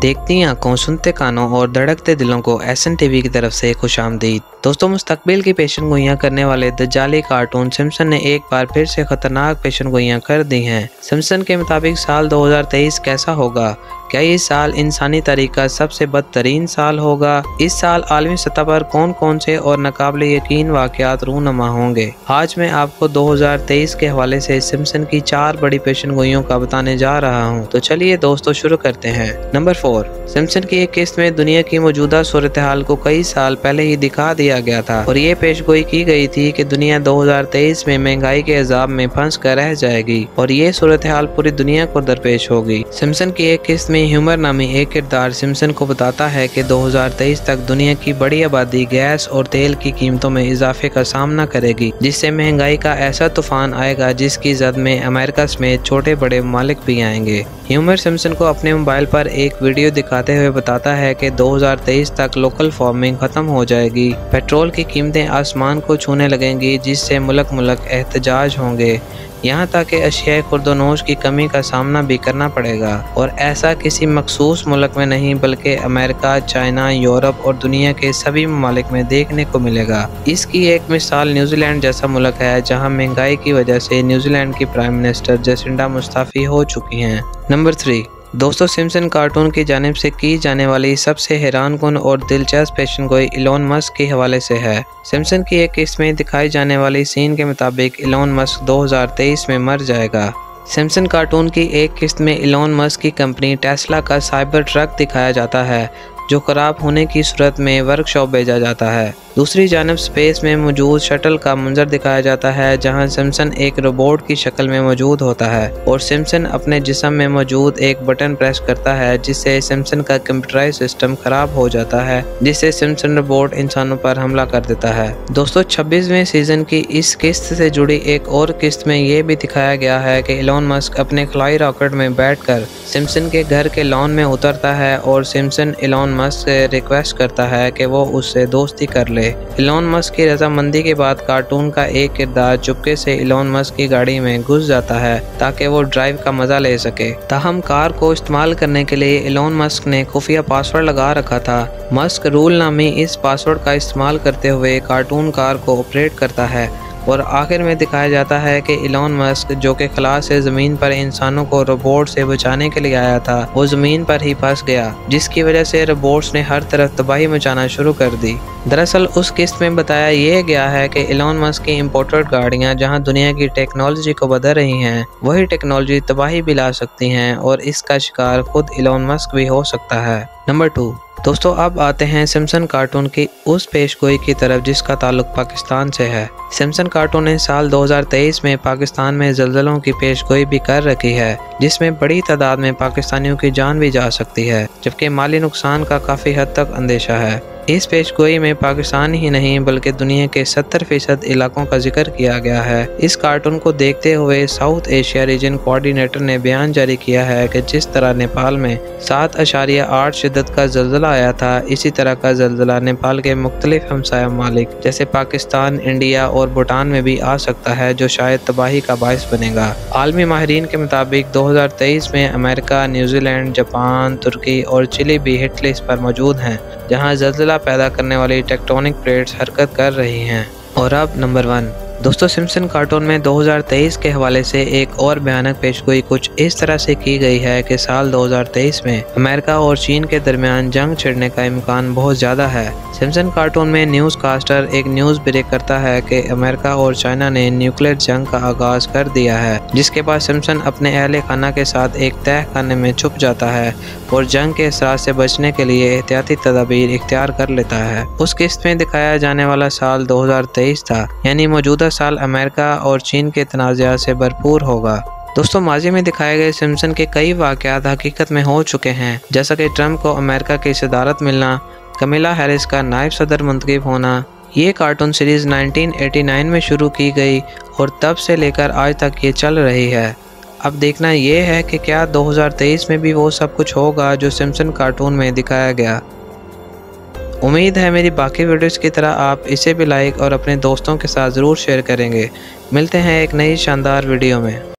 देखती आँखों, सुनते कानों और धड़कते दिलों को एस एन टीवी की तरफ़ से खुश आमदीद दोस्तों, मुस्तकबिल की पेशन गोइयाँ करने वाले दजाली कार्टून सिमसन ने एक बार फिर से खतरनाक पेशन गोइयाँ कर दी हैं। सिमसन के मुताबिक साल 2023 कैसा होगा? क्या ये साल इंसानी तारीख का सबसे बदतरीन साल होगा? इस साल आलमी सतह पर कौन कौन से और नाकबल यकीन वाकत रूनमा होंगे? आज मैं आपको 2023 के हवाले से सिमसन की चार बड़ी पेशन गोइयों का बताने जा रहा हूँ। तो चलिए दोस्तों, शुरू करते हैं। Number four. सिमसन की एक किस्त में दुनिया की मौजूदा सूरत हाल को कई साल पहले ही दिखा दिया गया था। और ये पेश गोई की गई थी कि दुनिया 2023 में महँगाई के अजाब में फंस कर रह जाएगी और ये सूरत हाल पूरी दुनिया को दरपेश होगी। सिमसन की एक किस्त में ह्यूमर नामी एक किरदार सिमसन को बताता है कि 2023 तक दुनिया की बड़ी आबादी गैस और तेल की कीमतों में इजाफे का सामना करेगी, जिससे महँगाई का ऐसा तूफ़ान आएगा जिसकी जद में अमेरिका समेत छोटे बड़े मालिक भी आएँगे। ह्यूमर सिमसन को अपने मोबाइल पर एक वीडियो दिखाते हुए बताता है कि 2023 तक लोकल फ़ार्मिंग खत्म हो जाएगी। पेट्रोल की कीमतें आसमान को छूने लगेंगी, जिससे मुलक मुलक एहतजाज होंगे। यहाँ तक कि अशिया खुर्दनोश की कमी का सामना भी करना पड़ेगा। और ऐसा किसी मखसूस मुल्क में नहीं, बल्कि अमेरिका, चाइना, यूरोप और दुनिया के सभी ममालिक में देखने को मिलेगा। इसकी एक मिसाल न्यूजीलैंड जैसा मुल्क है, जहाँ महँगाई की वजह से न्यूजीलैंड की प्राइम मिनिस्टर जसिंडा मुस्ताफ़ी हो चुकी हैं। Number three. दोस्तों सिमसन कार्टून की जानब से की जाने वाली सबसे हैरान कन और दिलचस्प पेशन गोई इलोन मस्क के हवाले से है। सिमसन की एक किस्त में दिखाई जाने वाली सीन के मुताबिक इलोन मस्क 2023 में मर जाएगा। सिमसन कार्टून की एक किस्त में इलोन मस्क की कंपनी टेस्ला का साइबर ट्रक दिखाया जाता है। जो खराब होने की सूरत में वर्कशॉप भेजा जाता है। दूसरी जानब स्पेस में मौजूद शटल का मंजर दिखाया जाता है, जहाँ सिमसन एक रोबोट की शक्ल में मौजूद होता है और सिमसन अपने जिसम में मौजूद एक बटन प्रेस करता है, जिससे सिमसन का कंप्यूटराइज सिस्टम खराब हो जाता है, जिससे सिमसन रोबोट इंसानों पर हमला कर देता है। दोस्तों, छब्बीसवें सीज़न की इस किस्त से जुड़ी एक और किस्त में ये भी दिखाया गया है कि इलोन मस्क अपने खलाई रॉकेट में बैठकर सिमसन के घर के लॉन में उतरता है और सिमसन इलोन मस्क से रिक्वेस्ट करता है कि वो उससे दोस्ती कर ले। इलोन मस्क की रजामंदी के बाद कार्टून का एक किरदार चुपके से इलोन मस्क की गाड़ी में घुस जाता है, ताकि वो ड्राइव का मज़ा ले सके। ताहम कार को इस्तेमाल करने के लिए इलोन मस्क ने खुफिया पासवर्ड लगा रखा था। मस्क रूल नामी इस पासवर्ड का इस्तेमाल करते हुए कार्टून कार को ऑपरेट करता है। और आखिर में दिखाया जाता है कि इलोन मस्क जो कि खला से ज़मीन पर इंसानों को रोबोट से बचाने के लिए आया था, वो ज़मीन पर ही फंस गया, जिसकी वजह से रोबोट्स ने हर तरफ़ तबाही मचाना शुरू कर दी। दरअसल, उस किस्त में बताया यह गया है कि इलोन मस्क की इम्पोर्टेड गाड़ियाँ जहाँ दुनिया की टेक्नोलॉजी को बदल रही हैं, वही टेक्नोलॉजी तबाही भी ला सकती हैं और इसका शिकार खुद इलोन मस्क भी हो सकता है। नंबर टू दोस्तों, अब आते हैं सिमसन कार्टून की उस पेशगोई की तरफ़ जिसका ताल्लुक पाकिस्तान से है। सैमसन कार्टून ने साल 2023 में पाकिस्तान में जल्जलों की पेशगोई भी कर रखी है, जिसमें बड़ी तादाद में पाकिस्तानियों की जान भी जा सकती है, जबकि माली नुकसान का काफ़ी हद तक अंदेशा है। इस पेशगोई में पाकिस्तान ही नहीं, बल्कि दुनिया के 70 फ़ीसद इलाकों का ज़िक्र किया गया है। इस कार्टून को देखते हुए साउथ एशिया रीजन कोऑर्डिनेटर ने बयान जारी किया है कि जिस तरह नेपाल में सात अशारिया आठ शिदत का जल्जला आया था, इसी तरह का जल्जला नेपाल के मुख्तलिफ़ हमसाया मालिक, जैसे पाकिस्तान, इंडिया और भूटान में भी आ सकता है, जो शायद तबाही का बायस बनेगा। आलमी माहरीन के मुताबिक, दो हज़ार तेईस में अमेरिका, न्यूजीलैंड, जापान, तुर्की और चिली भी हिट लिस्ट पर मौजूद हैं, जहाँ जल्जला पैदा करने वाली टेक्टोनिक प्लेट्स हरकत कर रही हैं। और अब नंबर वन दोस्तों सिमसन कार्टून में 2023 के हवाले से एक और भयानक पेशगोई कुछ इस तरह से की गई है कि साल 2023 में अमेरिका और चीन के दरमियान जंग छिड़ने का इम्कान बहुत ज़्यादा है। सिमसन कार्टून में न्यूज़ कास्टर एक न्यूज़ ब्रेक करता है कि अमेरिका और चाइना ने न्यूक्लियर जंग का आगाज़ कर दिया है, जिसके बाद सिमसन अपने अहल खाना के साथ एक तय खाने में छुप जाता है। और जंग के असरा से बचने के लिए एहतियाती तदाबीर इख्तियार कर लेता है। उस किस्त में दिखाया जाने वाला साल 2023 था, यानी मौजूदा साल अमेरिका और चीन के तनाज़ा से भरपूर होगा। दोस्तों, माजी में दिखाए गए सिमसन के कई वाक़ात हकीकत में हो चुके हैं, जैसा कि ट्रंप को अमेरिका की सदारत मिलना, कमिला हैरिस का नायब सदर मुंतब होना, ये कार्टून सीरीज़ 1989 में शुरू की गई और तब से लेकर आज तक ये चल रही है। अब देखना यह है कि क्या 2023 में भी वो सब कुछ होगा जो सिमसन कार्टून में दिखाया गया। उम्मीद है मेरी बाकी वीडियोस की तरह आप इसे भी लाइक और अपने दोस्तों के साथ ज़रूर शेयर करेंगे। मिलते हैं एक नई शानदार वीडियो में।